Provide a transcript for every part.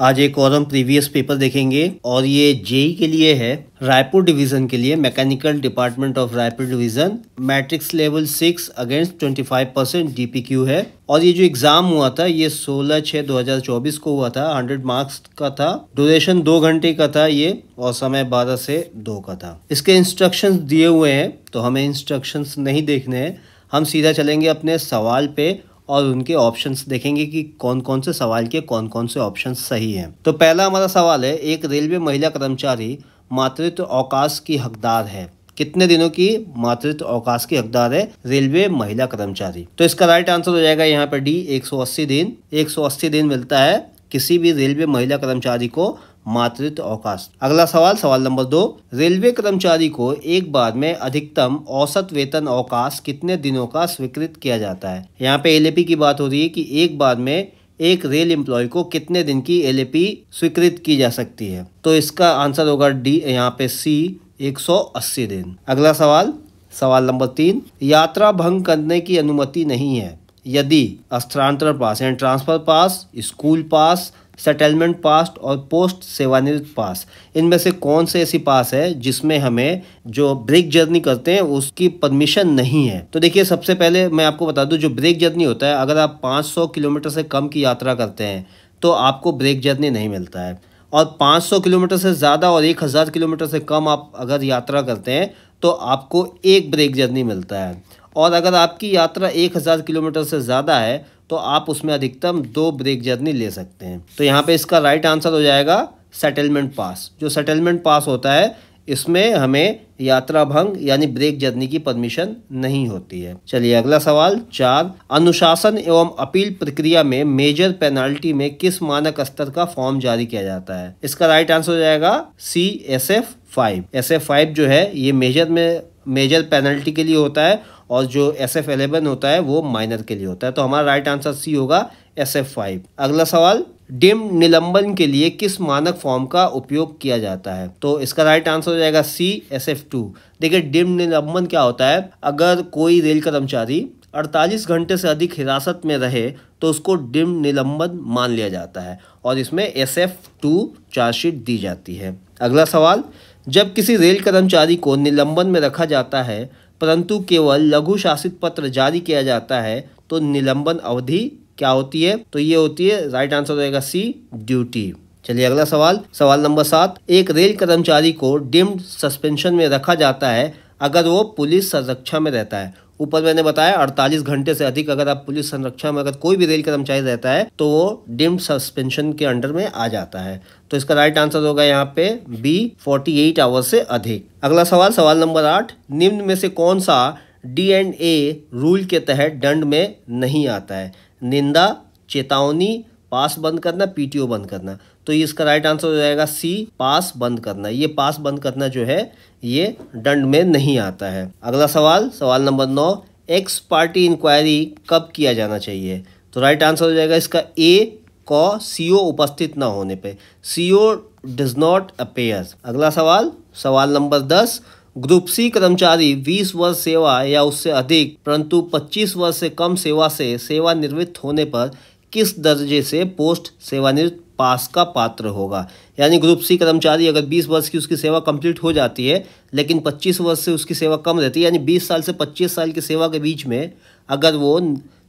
आज एक और हम प्रीवियस पेपर देखेंगे और ये जेई के लिए है रायपुर डिवीज़न के लिए mechanical department of Raipur division matrix level six against twenty five percent DPQ है। और ये जो एग्ज़ाम हुआ था, ये सोलह छह दो हज़ार चौबीस को हुआ था हंड्रेड मार्क्स का था ड्यूरेशन दो घंटे का था ये, और समय बारह से दो का था। इसके इंस्ट्रक्शंस दिए हुए हैं तो हमें इंस्ट्रक्शंस नहीं देखने हैं। हम सीधा चलेंगे अपने सवाल पे और उनके ऑप्शंस देखेंगे कि कौन कौन से सवाल के कौन कौन से ऑप्शन सही हैं। तो पहला हमारा सवाल है, एक रेलवे महिला कर्मचारी मातृत्व अवकाश की हकदार है। कितने दिनों की मातृत्व अवकाश की हकदार है? रेलवे महिला कर्मचारी। तो इसका राइट आंसर हो जाएगा यहाँ पर डी 180 दिन। 180 दिन मिलता है किसी भी रेलवे महिला कर्मचारी को मातृत्व अवकाश। अगला सवाल सवाल नंबर दो। रेलवे कर्मचारी को एक बार में अधिकतम औसत वेतन अवकाश कितने दिनों का स्वीकृत किया जाता है? यहाँ पे एल की बात हो रही है कि एक बार में एक रेल एम्प्लॉय को कितने दिन की एल स्वीकृत की जा सकती है? तो इसका आंसर होगा डी, यहाँ पे सी 180 दिन। अगला सवाल सवाल नंबर तीन। यात्रा भंग करने की अनुमति नहीं है। यदि स्थानांतरण पास यानी transfer pass, school pass settlement pass और पोस्ट सेवानिवृत्त पास इनमें से कौन से ऐसी पास है जिसमें हमें जो ब्रेक जर्नी करते हैं, उसकी परमिशन नहीं है? तो देखिए, सबसे पहले मैं आपको बता दूँ, जो ब्रेक जर्नी होता है, अगर आप 500 किलोमीटर से कम की यात्रा करते हैं तो आपको ब्रेक जर्नी नहीं मिलता है। और 500 किलोमीटर से ज़्यादा और 1000 किलोमीटर से कम आप अगर यात्रा करते हैं तो आपको एक ब्रेक जर्नी मिलता है। और अगर आपकी यात्रा 1000 किलोमीटर से ज़्यादा है तो आप उसमें अधिकतम दो ब्रेक जर्नी ले सकते हैं। तो यहाँ पे इसका राइट आंसर हो जाएगा सेटलमेंट पास जो सेटलमेंट पास होता है, इसमें हमें यात्रा भंग यानी ब्रेक जर्नी की परमिशन नहीं होती है। चलिए अगला सवाल, चार, अनुशासन एवं अपील प्रक्रिया में मेजर पेनाल्टी में किस मानक स्तर का फॉर्म जारी किया जाता है? इसका राइट आंसर हो जाएगा C S F five S F five जो है, ये मेजर में मेजर पेनल्टी के लिए होता है और जो एस एफ़ एलेवन होता है, वो माइनर के लिए होता है। तो हमारा राइट आंसर सी होगा एस एफ़ फाइव अगला सवाल, डिम निलंबन के लिए किस मानक फॉर्म का उपयोग किया जाता है? तो इसका राइट आंसर हो जाएगा सी एस एफ़ टू देखिए, डिम निलंबन क्या होता है? अगर कोई रेल कर्मचारी 48 घंटे से अधिक हिरासत में रहे तो उसको डिम निलंबन मान लिया जाता है और इसमें एस एफ़ टू चार्जशीट दी जाती है। अगला सवाल, जब किसी रेल कर्मचारी को निलंबन में रखा जाता है परंतु केवल लघु शासित पत्र जारी किया जाता है तो निलंबन अवधि क्या होती है? तो ये होती है राइट आंसर रहेगा सी ड्यूटी चलिए अगला सवाल। सवाल नंबर सात। एक रेल कर्मचारी को डिम्ड सस्पेंशन में रखा जाता है, अगर वो पुलिस संरक्षा में रहता है। ऊपर मैंने बताया 48 घंटे से अधिक अगर आप पुलिस संरक्षण में अगर कोई भी रेल कर्मचारी रहता है तो वो डिम्ड सस्पेंशन के अंडर में आ जाता है। तो इसका राइट आंसर होगा यहाँ पे बी 48 आवर से अधिक। अगला सवाल सवाल नंबर आठ, निम्न में से कौन सा डी एंड ए रूल के तहत दंड में नहीं आता है? निंदा, चेतावनी, पास बंद करना, पीटीओ बंद करना। तो ये इसका राइट आंसर हो जाएगा सी पास बंद करना। ये पास बंद करना जो है, ये दंड में नहीं आता है। अगला सवाल सवाल नंबर नौ एक्स पार्टी इंक्वायरी कब किया जाना चाहिए? तो राइट आंसर हो जाएगा इसका ए को सीओ उपस्थित ना होने पे। सीओ डज नॉट अपेयर अगला सवाल सवाल नंबर दस ग्रुप सी कर्मचारी 20 वर्ष सेवा या उससे अधिक, परंतु 25 वर्ष से कम सेवा से सेवानिवृत्त होने पर किस दर्जे से पोस्ट सेवानिवृत्त पास का पात्र होगा। यानी ग्रुप सी कर्मचारी अगर 20 वर्ष की उसकी सेवा कंप्लीट हो जाती है, लेकिन 25 वर्ष से उसकी सेवा कम रहती है, यानी 20 साल से 25 साल की सेवा के बीच में अगर वो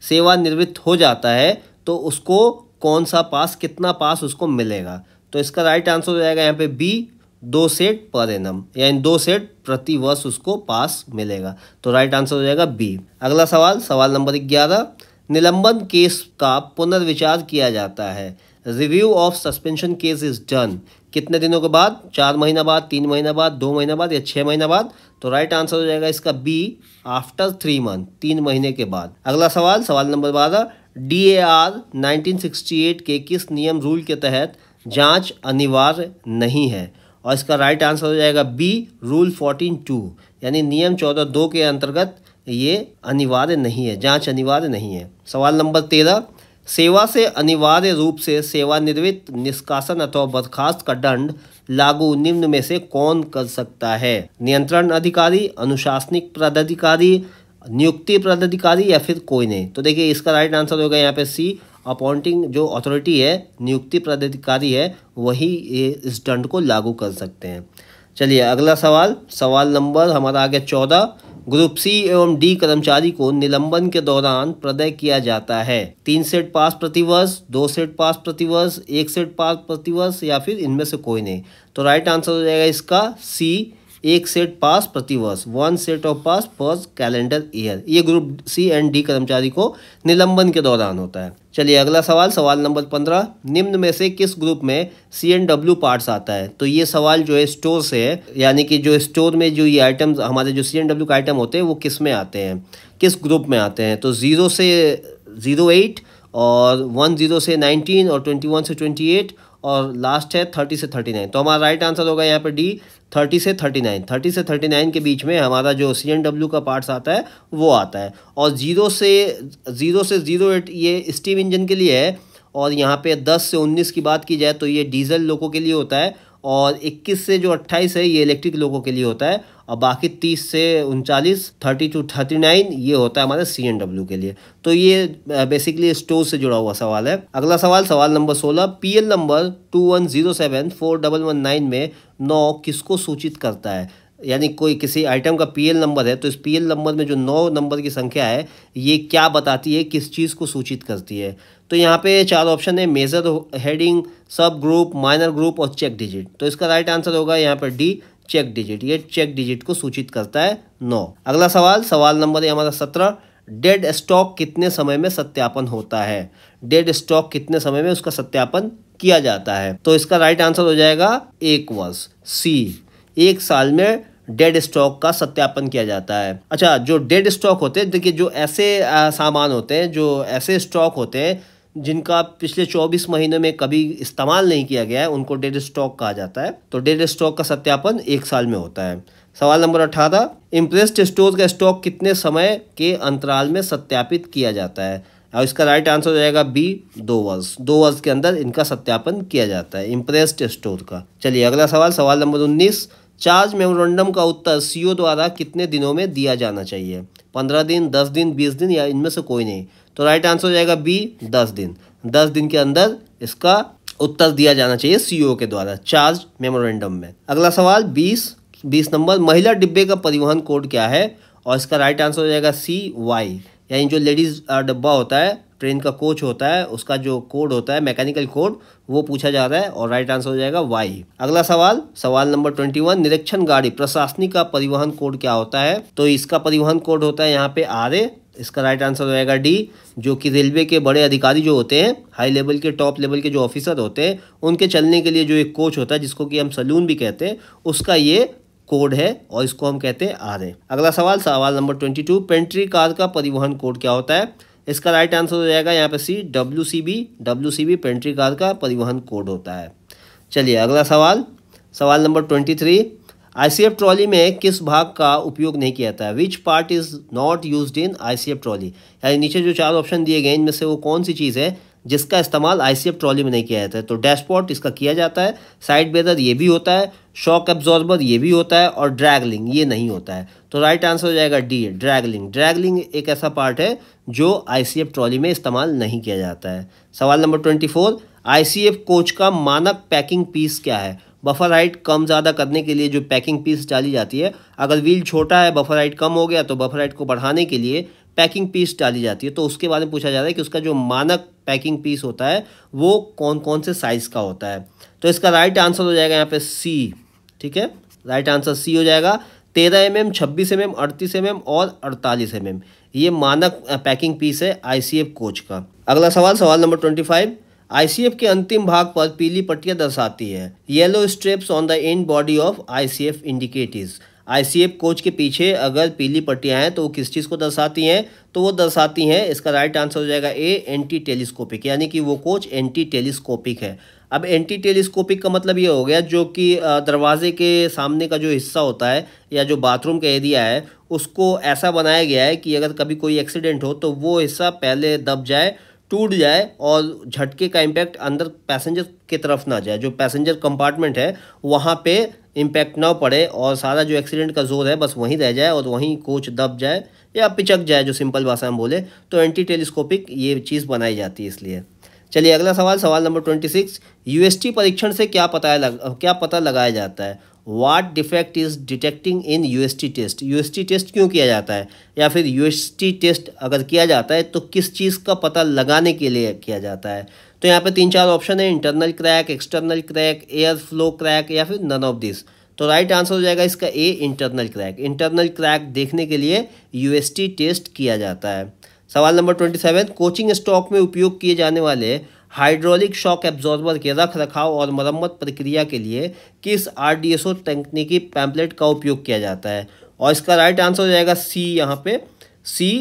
सेवानिवृत्त हो जाता है तो उसको कौन सा पास, कितना पास उसको मिलेगा? तो इसका राइट आंसर हो जाएगा यहाँ पे बी, दो सेट पर एनम यानी दो सेट प्रति वर्ष उसको पास मिलेगा। तो राइट आंसर हो जाएगा बी। अगला सवाल सवाल नंबर ग्यारह, निलंबन केस का पुनर्विचार किया जाता है। Review of suspension case is done. कितने दिनों के बाद? चार महीना बाद, तीन महीना बाद, दो महीना बाद या छः महीना बाद? तो राइट आंसर हो जाएगा इसका बी आफ्टर थ्री मंथ तीन महीने के बाद। अगला सवाल सवाल नंबर बारह डी ए आर नाइनटीन के किस नियम रूल के तहत जाँच अनिवार्य नहीं है? और इसका राइट आंसर हो जाएगा बी रूल फोर्टीन टू यानी नियम चौदह दो के अंतर्गत ये अनिवार्य नहीं है, जाँच अनिवार्य नहीं है। सवाल नंबर तेरह सेवा से अनिवार्य रूप से सेवानिवृत्त, निष्कासन अथवा बर्खास्त का दंड लागू निम्न में से कौन कर सकता है? नियंत्रण अधिकारी, अनुशासनिक पदाधिकारी, नियुक्ति पदाधिकारी या फिर कोई नहीं? तो देखिए, इसका राइट आंसर होगा यहाँ पे सी अपॉइंटिंग जो अथॉरिटी है, नियुक्ति पदाधिकारी है, वही ये इस दंड को लागू कर सकते हैं। चलिए, अगला सवाल। सवाल नंबर हमारा आ गया चौदह। ग्रुप सी एवं डी कर्मचारी को निलंबन के दौरान प्रदय किया जाता है। तीन सेट पास प्रतिवर्ष, दो सेट पास प्रतिवर्ष, एक सेट पास प्रतिवर्ष या फिर इनमें से कोई नहीं। तो राइट आंसर हो जाएगा इसका सी एक सेट पास प्रतिवर्ष वन सेट ऑफ़ पास पर कैलेंडर ईयर ये ग्रुप सी एंड डी कर्मचारी को निलंबन के दौरान होता है। चलिए अगला सवाल सवाल नंबर पंद्रह। निम्न में से किस ग्रुप में सी एन डब्ल्यू पार्ट्स आता है? तो ये सवाल जो है स्टोर से है, यानी कि जो स्टोर में जो ये आइटम हमारे जो सी एन डब्ल्यू के आइटम होते हैं, वो किसमें आते हैं? किस ग्रुप में आते हैं? तो ज़ीरो से ज़ीरो एट और वन ज़ीरो से नाइनटीन और ट्वेंटी वन से ट्वेंटी एट और लास्ट है थर्टी से थर्टी नाइन तो हमारा राइट आंसर होगा यहाँ पर डी थर्टी से थर्टी नाइन थर्टी से थर्टी नाइन के बीच में हमारा जो सी एन डब्ल्यू का पार्ट्स आता है, वो आता है. और ज़ीरो से ज़ीरो से ज़ीरो एट ये स्टीम इंजन के लिए है और यहाँ पे दस से उन्नीस की बात की जाए तो ये डीजल लोगों के लिए होता है और 21 से जो 28 है, ये इलेक्ट्रिक लोगों के लिए होता है। और बाकी 30 से उनचालीस थर्टी टू थर्टी नाइन ये होता है हमारे सी एन डब्ल्यू के लिए। तो ये बेसिकली स्टोर से जुड़ा हुआ सवाल है। अगला सवाल सवाल number 16 PL number two one zero seven four double one nine में नौ किसको सूचित करता है? यानी कोई किसी आइटम का पीएल नंबर है तो इस पीएल नंबर में जो नौ नंबर की संख्या है, ये क्या बताती है, किस चीज़ को सूचित करती है? तो यहाँ पे चार ऑप्शन है major heading sub group minor group और चेक डिजिट तो इसका राइट आंसर होगा यहाँ पर डी चेक डिजिट ये चेक डिजिट को सूचित करता है नौ। अगला सवाल सवाल नंबर है हमारा सत्रह। डेड स्टॉक कितने समय में सत्यापन होता है? डेड स्टॉक कितने समय में उसका सत्यापन किया जाता है? तो इसका राइट आंसर हो जाएगा एक वर्ष। सी एक साल में डेड स्टॉक का सत्यापन किया जाता है। अच्छा जो डेड स्टॉक होते हैं, देखिए, जो ऐसे सामान होते हैं, जो ऐसे स्टॉक होते हैं, जिनका पिछले 24 महीने में कभी इस्तेमाल नहीं किया गया है, उनको डेड स्टॉक कहा जाता है। तो डेड स्टॉक का सत्यापन एक साल में होता है। सवाल नंबर अठारह इम्प्रेस्ड स्टोर का स्टॉक कितने समय के अंतराल में सत्यापित किया जाता है? और इसका राइट आंसर हो जाएगा बी दो वर्ष। दो वर्ष के अंदर इनका सत्यापन किया जाता है इम्प्रेस्ड स्टोर का। चलिए, अगला सवाल सवाल नंबर उन्नीस चार्ज मेमोरेंडम का उत्तर सीओ द्वारा कितने दिनों में दिया जाना चाहिए? पंद्रह दिन, दस दिन, बीस दिन या इनमें से कोई नहीं? तो राइट आंसर हो जाएगा बी दस दिन। दस दिन के अंदर इसका उत्तर दिया जाना चाहिए सीईओ के द्वारा, चार्ज मेमोरेंडम में। अगला सवाल, बीस बीस नंबर, महिला डिब्बे का परिवहन कोड क्या है? और इसका राइट आंसर हो जाएगा सी वाई यानी जो लेडीज़ डब्बा होता है ट्रेन का कोच होता है, उसका जो कोड होता है, मैकेनिकल कोड, वो पूछा जा रहा है और राइट आंसर हो जाएगा वाई अगला सवाल सवाल नंबर ट्वेंटी वन, निरीक्षण गाड़ी, प्रशासनिक का परिवहन कोड क्या होता है? तो इसका परिवहन कोड होता है यहाँ पे आर ए इसका राइट आंसर हो जाएगा डी जो कि रेलवे के बड़े अधिकारी जो होते हैं, हाई लेवल के, टॉप लेवल के जो ऑफिसर होते हैं, उनके चलने के लिए जो एक कोच होता है, जिसको कि हम सलून भी कहते हैं, उसका ये कोड है और इसको हम कहते हैं आर ए अगला सवाल सवाल number twenty two, pantry car का परिवहन कोड क्या होता है? इसका राइट आंसर हो जाएगा यहाँ पे C W C B W C B pantry car का परिवहन कोड होता है। चलिए अगला सवाल। सवाल number twenty three ICF trolley में किस भाग का उपयोग नहीं किया जाता है? Which part is not use in ICF trolley यानी नीचे जो चार ऑप्शन दिए गए इनमें से वो कौन सी चीज़ है? जिसका इस्तेमाल आईसीएफ ट्रॉली में नहीं किया जाता है। तो डैशबोर्ड इसका किया जाता है, साइड बेदर ये भी होता है, शॉक एब्जॉर्बर ये भी होता है और ड्रैगलिंग ये नहीं होता है। तो राइट आंसर हो जाएगा डी, ड्रैगलिंग। ड्रैगलिंग एक ऐसा पार्ट है जो आईसीएफ ट्रॉली में इस्तेमाल नहीं किया जाता है। सवाल नंबर ट्वेंटी फोर कोच का मानक पैकिंग पीस क्या है? बफर हाइट कम ज़्यादा करने के लिए जो पैकिंग पीस डाली जाती है, अगर व्हील छोटा है, बफर हाइट कम हो गया तो बफर हाइट को बढ़ाने के लिए पैकिंग पीस डाली जाती है। तो उसके बारे में पूछा जा रहा है कि उसका जो मानक पैकिंग पीस होता है, वो कौन कौन से साइज़ का होता है। तो इसका राइट आंसर हो जाएगा यहाँ पे सी ठीक है? राइट आंसर सी हो जाएगा। तेरह एम एम छब्बीस एम एम अड़तीस एम एम और अड़तालीस एम एम ये मानक पैकिंग पीस है आईसीएफ कोच का। अगला सवाल सवाल नंबर ट्वेंटी फाइव आईसीएफ के अंतिम भाग पर पीली पट्टियाँ दर्शाती है। Yellow stripes on the end body of ICF indicatives ICF coach के पीछे अगर पीली पट्टियाँ हैं तो वो किस चीज़ को दर्शाती हैं? तो वो दर्शाती हैं, इसका राइट आंसर हो जाएगा ए एंटी टेलीस्कोपिक यानी कि वो कोच एंटी टेलीस्कोपिक है। अब एंटी टेलीस्कोपिक का मतलब ये हो गया जो कि दरवाजे के सामने का जो हिस्सा होता है या जो बाथरूम का एरिया है, उसको ऐसा बनाया गया है कि अगर कभी कोई एक्सीडेंट हो तो वो हिस्सा पहले दब जाए, टूट जाए और झटके का इम्पैक्ट अंदर पैसेंजर की तरफ़ ना जाए। जो पैसेंजर कंपार्टमेंट है, वहाँ पे इम्पैक्ट ना पड़े और सारा जो एक्सीडेंट का ज़ोर है बस वहीं रह जाए और वहीं कोच दब जाए या पिचक जाए जो सिंपल भाषा में बोले तो एंटी टेलीस्कोपिक ये चीज़ बनाई जाती है इसलिए। चलिए अगला सवाल सवाल नंबर ट्वेंटी सिक्स यूएसटी परीक्षण से क्या पता लग, क्या पता लगाया जाता है? What defect is detecting in UST test UST test क्यों किया जाता है? या फिर यूएसटी टेस्ट अगर किया जाता है तो किस चीज़ का पता लगाने के लिए किया जाता है? तो यहाँ पे तीन चार ऑप्शन है internal crack external crack air flow crack या फिर नन ऑफ़ दिस तो राइट आंसर हो जाएगा इसका A internal crack internal crack देखने के लिए यूएसटी टेस्ट किया जाता है। सवाल number twenty seven coaching stock में उपयोग किए जाने वाले हाइड्रोलिक शॉक एब्जॉर्बर के रख रखाव और मरम्मत प्रक्रिया के लिए किस आरडीएसओ तकनीकी पैम्पलेट का उपयोग किया जाता है? और इसका राइट आंसर हो जाएगा सी यहाँ पे C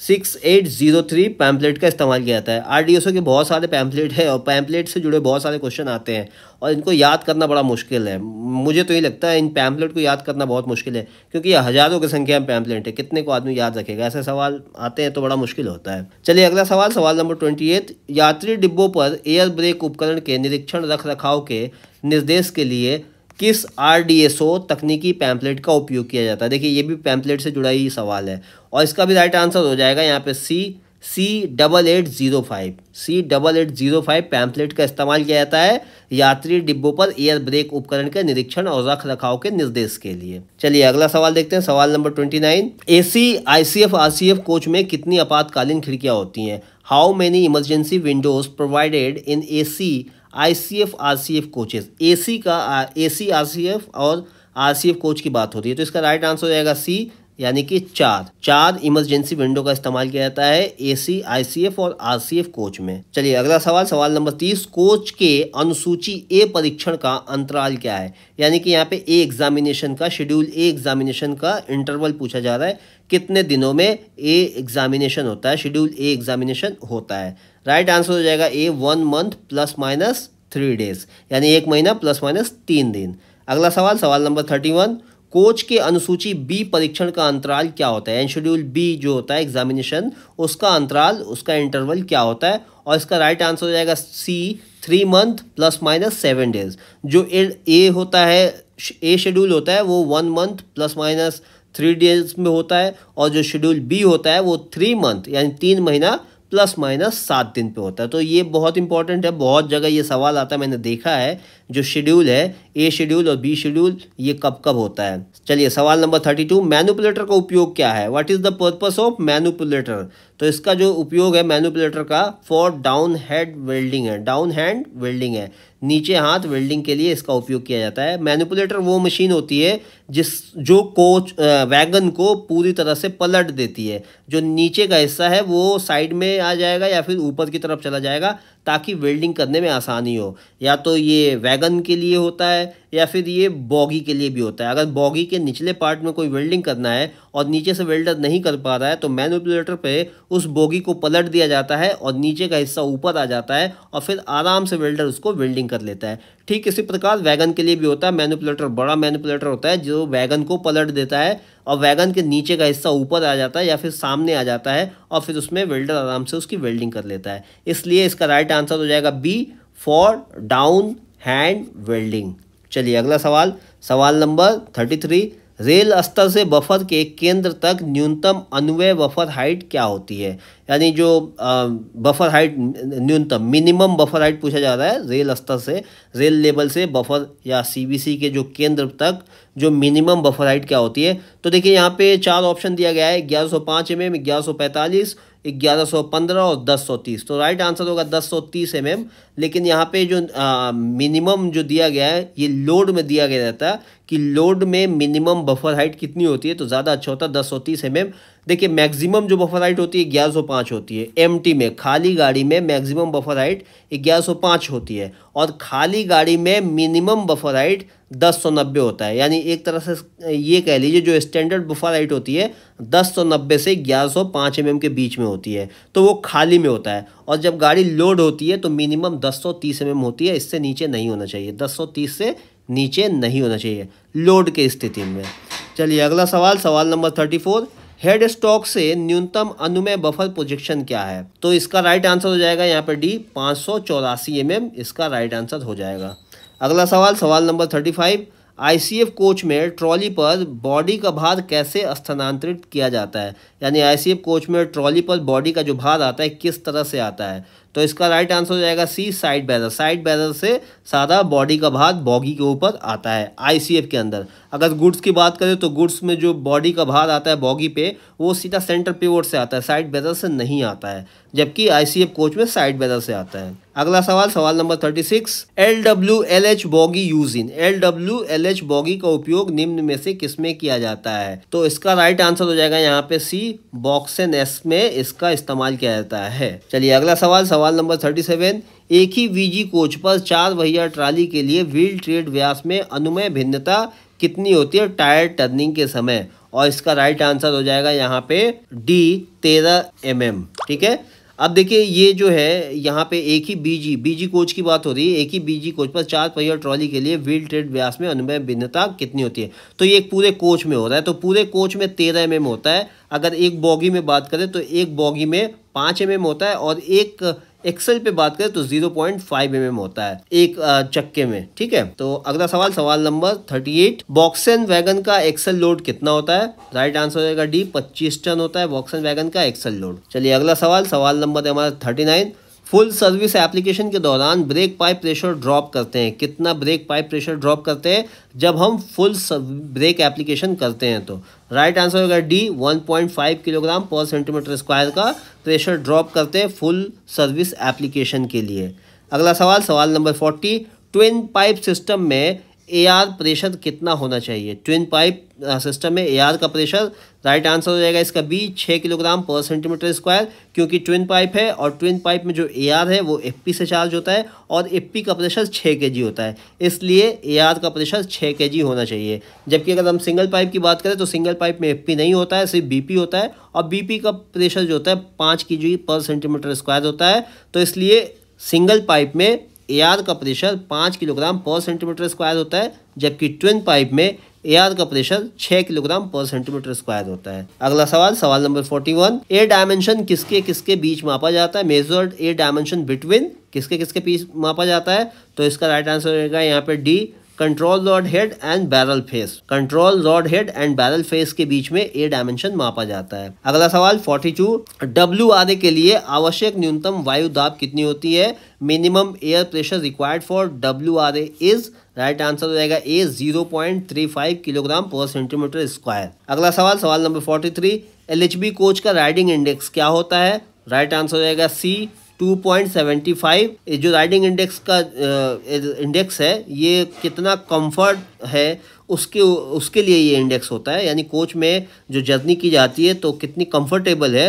six eight zero three pamphlet का इस्तेमाल किया जाता है। आर डी के बहुत सारे पैम्पलेट है और पैम्पलेट से जुड़े बहुत सारे क्वेश्चन आते हैं और इनको याद करना बड़ा मुश्किल है। मुझे तो ये लगता है इन पैम्पलेट को याद करना बहुत मुश्किल है, क्योंकि हज़ारों की संख्या में पैम्पलेट है, कितने को आदमी याद रखेगा? ऐसे सवाल आते हैं तो बड़ा मुश्किल होता है। चलिए अगला सवाल सवाल नंबर ट्वेंटी यात्री डिब्बों पर एयर ब्रेक उपकरण के निरीक्षण रख रखाव के निर्देश के लिए किस आरडीएसओ तकनीकी पैम्पलेट का उपयोग किया जाता है? देखिए, ये भी पैम्पलेट से जुड़ा ही सवाल है और इसका भी राइट आंसर हो जाएगा यहाँ पे C C double eight zero five C double eight zero five pamphlet का इस्तेमाल किया जाता है यात्री डिब्बों पर एयर ब्रेक उपकरण के निरीक्षण और रख रखाव के निर्देश के लिए। चलिए, अगला सवाल देखते हैं। सवाल number twenty nine A C I C F R C F coach में कितनी आपातकालीन खिड़कियाँ होती हैं? How many emergency windows provided in A C I C F R C F coaches A C का A C R C F और R C F coach की बात होती है। तो इसका राइट आंसर हो जाएगा सी यानी कि चार। चार इमरजेंसी विंडो का इस्तेमाल किया जाता है एसी आईसीएफ और आरसीएफ कोच में। चलिए, अगला सवाल सवाल नंबर तीस। कोच के अनुसूची ए परीक्षण का अंतराल क्या है? यानी कि यहाँ पे ए एग्जामिनेशन का शेड्यूल ए एग्जामिनेशन का इंटरवल पूछा जा रहा है। कितने दिनों में ए एग्जामिनेशन होता है? शेड्यूल ए एग्जामिनेशन होता है। राइट आंसर हो जाएगा A one month plus minus three days यानी एक महीना प्लस माइनस तीन दिन। अगला सवाल सवाल नंबर थर्टी वन कोच के अनुसूची बी परीक्षण का अंतराल क्या होता है? एंड शेड्यूल बी जो होता है एग्जामिनेशन उसका अंतराल, उसका इंटरवल क्या होता है? और इसका राइट आंसर हो जाएगा C three month plus minus seven days जो ए होता है ए शेड्यूल होता है, वो one month plus minus three days में होता है, और जो शेड्यूल बी होता है, वो थ्री मंथ यानी तीन महीना प्लस माइनस सात दिन पे होता है। तो ये बहुत इंपॉर्टेंट है, बहुत जगह ये सवाल आता है, मैंने देखा है, जो शेड्यूल है ए शेड्यूल और बी शेड्यूल ये कब कब होता है। चलिए, सवाल नंबर थर्टी टू मैनुपुलेटर का उपयोग क्या है? What is the purpose of manipulator तो इसका जो उपयोग है मैनुपलेटर का फॉर डाउन हेड वेल्डिंग है। डाउन हैंड वेल्डिंग है। नीचे हाथ वेल्डिंग के लिए इसका उपयोग किया जाता है। मैनुपलेटर वो मशीन होती है जिस, जो कोच वैगन को पूरी तरह से पलट देती है। जो नीचे का हिस्सा है वो साइड में आ जाएगा या फिर ऊपर की तरफ़ चला जाएगा। ताकि वेल्डिंग करने में आसानी हो। या तो ये वैगन के लिए होता है, या फिर ये बॉगी के लिए भी होता है। अगर बॉगी के निचले पार्ट में कोई वेल्डिंग करना है और नीचे से वेल्डर नहीं कर पा रहा है तो मैनुपुलेटर पे उस बोगी को पलट दिया जाता है और नीचे का हिस्सा ऊपर आ जाता है और फिर आराम से वेल्डर उसको वेल्डिंग कर लेता है। ठीक इसी प्रकार वैगन के लिए भी होता है मैनुपुलेटर बड़ा मैनुपुलेटर होता है, जो वैगन को पलट देता है और वैगन के नीचे का हिस्सा ऊपर आ जाता है या फिर सामने आ जाता है और फिर उसमें वेल्डर आराम से उसकी वेल्डिंग कर लेता है। इसलिए इसका राइट आंसर हो जाएगा B for down hand welding चलिए अगला सवाल। सवाल नंबर थर्टी थ्री रेल स्तर से बफर के केंद्र तक न्यूनतम अनुवय बफर हाइट क्या होती है? यानी जो बफर हाइट, न्यूनतम, मिनिमम बफर हाइट पूछा जा रहा है रेल स्तर से, रेल लेवल से बफर या सीबीसी के जो केंद्र तक जो मिनिमम बफर हाइट क्या होती है? तो देखिए, यहाँ पे चार ऑप्शन दिया गया है, ग्यारह सौ पाँच एम एम ग्यारह सौ पैंतालीस ग्यारह सौ पंद्रह और दस सौ तीस। तो राइट आंसर होगा दस सौ तीस एम एम लेकिन यहाँ पे जो मिनिमम जो दिया गया है, ये लोड में दिया गया रहता है कि लोड में मिनिमम बफर हाइट कितनी होती है तो ज़्यादा अच्छा होता है दस सौ तीस एम एम देखिए मैक्सिमम जो बफर हाइट होती है, ग्यारह सौ पाँच होती है। एम टी में, खाली गाड़ी में मैक्सिमम बफर हाइट ग्यारह सौ पाँच होती है। और खाली गाड़ी में मिनिमम बफर हाइट दस सौ नब्बे होता है। यानी एक तरह से ये कह लीजिए, जो स्टैंडर्ड बफर हाइट होती है, दस सौ नब्बे से ग्यारह सौ पाँच एम एम के बीच में होती है। तो वो खाली में होता है। और जब गाड़ी लोड होती है तो मिनिमम दस सौ तीस एम एम होती है। इससे नीचे नहीं होना चाहिए। दस सौ तीस से नीचे नहीं होना चाहिए। लोड के स्थिति में। चलिए, अगला सवाल सवाल number thirty four head stock से न्यूनतम अनुमय बफर प्रोजेक्शन क्या है? तो इसका राइट आंसर हो जाएगा यहाँ पर डी पाँच सौ चौरासी एम इसका राइट आंसर हो जाएगा। अगला सवाल सवाल number thirty five ICF coach में ट्रॉली पर बॉडी का भार कैसे स्थानांतरित किया जाता है? यानी आईसीएफ कोच में ट्रॉली पर बॉडी का जो भार आता है, किस तरह से आता है? तो इसका राइट आंसर हो जाएगा C side barrel side barrel से सादा बॉडी का भाग बॉगी के ऊपर आता है आईसीएफ के अंदर. अगर गुड्स की बात करें तो गुड्स में जो बॉडी का भार आता है बॉगी पे, वो सीधा सेंटर पिवोट से आता है साइड बैरल से नहीं आता है. जबकि आईसीएफ कोच में साइड बैरल से आता है. अगला सवाल सवाल number thirty six L W L H bogie use in L W L H bogie का उपयोग निम्न में से किसमें किया जाता है? तो इसका राइट आंसर हो जाएगा यहाँ पे सी बॉक्सन एस में इसका इस्तेमाल किया जाता है. चलिए अगला सवाल सवाल नंबर थर्टी सेवन एक ही वीजी कोच पर चार भैया ट्राली के लिए व्हील ट्रेड व्यास में अनुमय भिन्नता कितनी होती है? टायर टर्निंग के समय। और इसका राइट आंसर हो जाएगा यहाँ पे डी तेरह एम एम ठीक है? अब देखिए, ये जो है, यहाँ पे एक ही बीजी बीजी कोच की बात हो रही है। एक ही बीजी कोच पर चार पहिया ट्रॉली के लिए व्हील ट्रेड व्यास में अनुमय भिन्नता कितनी होती है? तो ये एक पूरे कोच में हो रहा है। तो पूरे कोच में तेरह एम होता है। अगर एक बॉगी में बात करें तो एक बॉगी में पाँच एम होता है और एक एक्सेल पे बात करें तो ज़ीरो पॉइंट फाइव एम होता है, एक चक्के में, ठीक है? तो अगला सवाल सवाल number thirty eight BOXN wagon का एक्सेल लोड कितना होता है? राइट आंसर होगा डी पच्चीस टन होता है बॉक्सन वैगन का एक्सेल लोड चलिए अगला सवाल सवाल नंबर है हमारा thirty nine full service application के दौरान ब्रेक पाइप प्रेशर ड्रॉप करते हैं। कितना ब्रेक पाइप प्रेशर ड्रॉप करते हैं? जब हम फुल ब्रेक एप्लीकेशन करते हैं तो। राइट आंसर होगा डी 1.5 किलोग्राम पर सेंटीमीटर स्क्वायर का प्रेशर ड्रॉप करते हैं फुल सर्विस एप्लीकेशन के लिए। अगला सवाल सवाल number forty. Twin pipe system में ए आर प्रेशर कितना होना चाहिए? ट्विन पाइप सिस्टम में आर का प्रेशर राइट आंसर हो जाएगा इसका बी छः किलोग्राम पर सेंटीमीटर स्क्वायर क्योंकि ट्विन पाइप है और ट्विन पाइप में जो ए आर है, वो एफ़ पी से चार्ज होता है और एफ़ पी का प्रेशर छः के जी होता है। इसलिए ए आर का प्रेशर छः के जी होना चाहिए। जबकि अगर हम सिंगल पाइप की बात करें तो सिंगल पाइप में एफ़ पी नहीं होता है, सिर्फ़ बी पी होता है और बी पी का प्रेशर जो होता है, पाँच के जी पर सेंटीमीटर स्क्वायर होता है। तो इसलिए सिंगल पाइप में एआर का प्रेशर पाँच किलोग्राम पर सेंटीमीटर स्क्वायर होता है, जबकि ट्विन पाइप में एआर का प्रेशर छः किलोग्राम पर सेंटीमीटर स्क्वायर होता है। अगला सवाल सवाल number forty one A dimension किसके किसके बीच मापा जाता है? मेजर्ड ए डायमेंशन बिटवीन किसके किसके बीच मापा जाता है? तो इसका राइट आंसर रहेगा यहाँ पे D control rod head end barrel face control rod head end barrel face के बीच में ए डायमेंशन मापा जाता है। अगला सवाल 42 डब्ल्यू आर के लिए आवश्यक न्यूनतम वायु दाब कितनी होती है? Minimum air pressure required for W R A is right answer हो जाएगा A zero point three five kilogram पर सेंटीमीटर स्क्वायर अगला सवाल सवाल number forty three L H B coach का राइडिंग इंडेक्स क्या होता है? राइट आंसर हो जाएगा सी 2.75 जो राइडिंग इंडेक्स का इंडेक्स है, ये कितना कंफर्ट है, उसके उसके लिए ये इंडेक्स होता है। यानी कोच में जो जर्नी की जाती है तो कितनी कंफर्टेबल है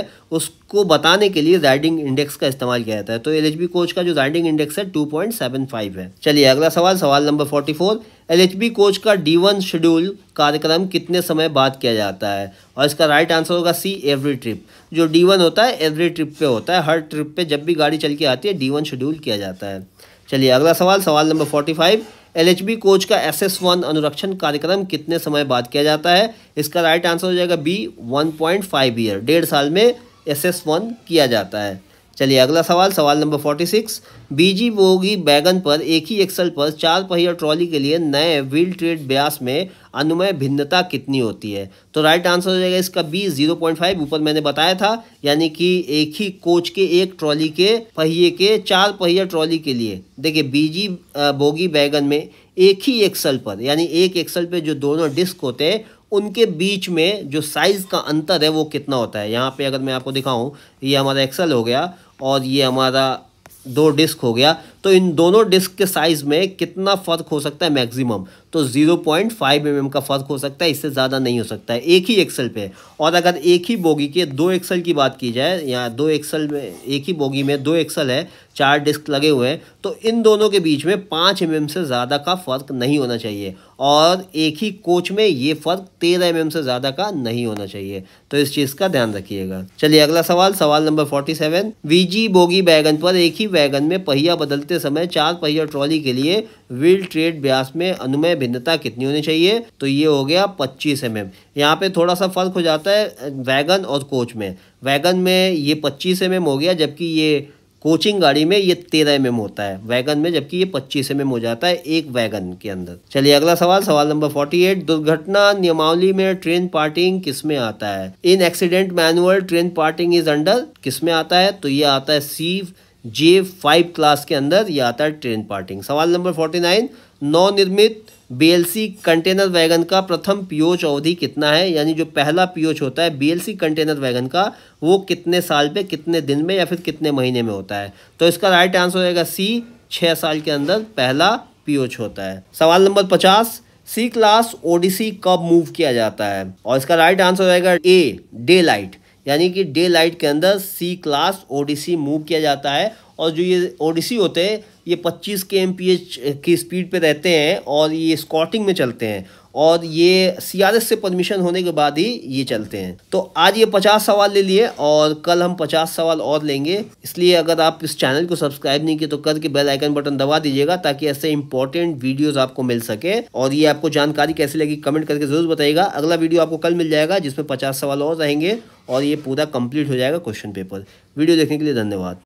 उसको बताने के लिए राइडिंग इंडेक्स का इस्तेमाल किया जाता है। तो एलएचबी कोच का जो राइडिंग इंडेक्स है 2.75 है। चलिए, अगला सवाल सवाल नंबर 44 एल कोच का डी वन शेड्यूल कार्यक्रम कितने समय बाद किया जाता है? और इसका राइट आंसर होगा सी एवरी ट्रिप जो डी वन होता है एवरी ट्रिप पे होता है। हर ट्रिप पे जब भी गाड़ी चल के आती है डी वन शेड्यूल किया जाता है। चलिए, अगला सवाल सवाल number forty five L coach का एस एस वन अनुरक्षण कार्यक्रम कितने समय बाद किया जाता है? इसका राइट आंसर हो जाएगा B one point five year डेढ़ साल में एस वन किया जाता है। चलिए अगला सवाल सवाल number forty six BG bogie wagon पर एक ही एक्सल पर चार पहिया ट्रॉली के लिए नए व्हील ट्रेड ब्यास में अनुमय भिन्नता कितनी होती है? तो राइट आंसर हो जाएगा इसका बी ज़ीरो पॉइंट फाइव ऊपर मैंने बताया था, यानी कि एक ही कोच के, एक ट्रॉली के, पहिए के, चार पहिया ट्रॉली के लिए। देखिए बीजी बोगी बैगन में एक ही एक्सल पर, यानी एक एक्सल पे जो दोनों डिस्क होते हैं उनके बीच में जो साइज़ का अंतर है वो कितना होता है? यहाँ पे अगर मैं आपको दिखाऊँ, ये हमारा एक्सल हो गया और ये हमारा दो डिस्क हो गया। तो इन दोनों डिस्क के साइज़ में कितना फ़र्क हो सकता है मैक्सिमम तो 0.5 पॉइंट mm का फ़र्क हो सकता है, इससे ज़्यादा नहीं हो सकता है। एक ही एक्सल पे और अगर एक ही बोगी के दो एक्सल की बात की जाए, या दो एक्सल में, एक ही बोगी में दो एक्सल है, चार डिस्क लगे हुए हैं तो इन दोनों के बीच में पाँच एम से ज़्यादा का फ़र्क नहीं होना चाहिए। और एक ही कोच में ये फ़र्क तेरह एम से ज़्यादा का नहीं होना चाहिए। तो इस चीज़ का ध्यान रखिएगा। चलिए, अगला सवाल सवाल number forty seven VG bogie wagon पर एक ही वैगन में पहिया बदलते समय चार पहिया ट्रॉली के लिए व्हील ट्रेड ब्यास में अनुमय भिन्नता कितनी होनी चाहिए? तो ये हो गया पच्चीस एम एम यहाँ पे थोड़ा सा फ़र्क हो जाता है वैगन और कोच में। वैगन में ये पच्चीस एम एम हो गया, जबकि ये कोचिंग गाड़ी में ये तेरह एम होता है। वैगन में जबकि ये पच्चीस एम हो जाता है एक वैगन के अंदर। चलिए अगला सवाल सवाल नंबर फोर्टी एट दुर्घटना, नियमावली में ट्रेन पार्टिंग किसमें आता है? In accident manual train parting is under किसमें आता है? तो ये आता है सी, जे फाइव क्लास के अंदर ये आता है ट्रेन पार्टिंग सवाल नंबर फोर्टी नाइन नवनिर्मित बीएलसी कंटेनर वैगन का प्रथम पीओच अवधि कितना है? यानी जो पहला पीओच होता है बीएलसी कंटेनर वैगन का, वो कितने साल पे, कितने दिन में या फिर कितने महीने में होता है? तो इसका राइट आंसर होगा सी छः साल के अंदर पहला पीओच होता है। सवाल नंबर पचास सी क्लास ओडीसी कब मूव किया जाता है? और इसका राइट आंसर रहेगा ए डे लाइट यानी कि डे लाइट के अंदर सी क्लास ओडीसी मूव किया जाता है। और जो ये ओडीसी होते हैं ये 25 के एम की स्पीड पे रहते हैं और ये स्कॉटिंग में चलते हैं और ये सीआरएस से परमिशन होने के बाद ही ये चलते हैं। तो आज ये पचास सवाल ले लिए और कल हम पचास सवाल और लेंगे। इसलिए अगर आप इस चैनल को सब्सक्राइब नहीं किए तो करके बेल आइकन बटन दबा दीजिएगा ताकि ऐसे इंपॉर्टेंट वीडियोस आपको मिल सके और ये आपको जानकारी कैसी लगी कमेंट करके ज़रूर बताइएगा। अगला वीडियो आपको कल मिल जाएगा जिसमें पचास सवाल और रहेंगे और ये पूरा कंप्लीट हो जाएगा क्वेश्चन पेपर वीडियो देखने के लिए धन्यवाद।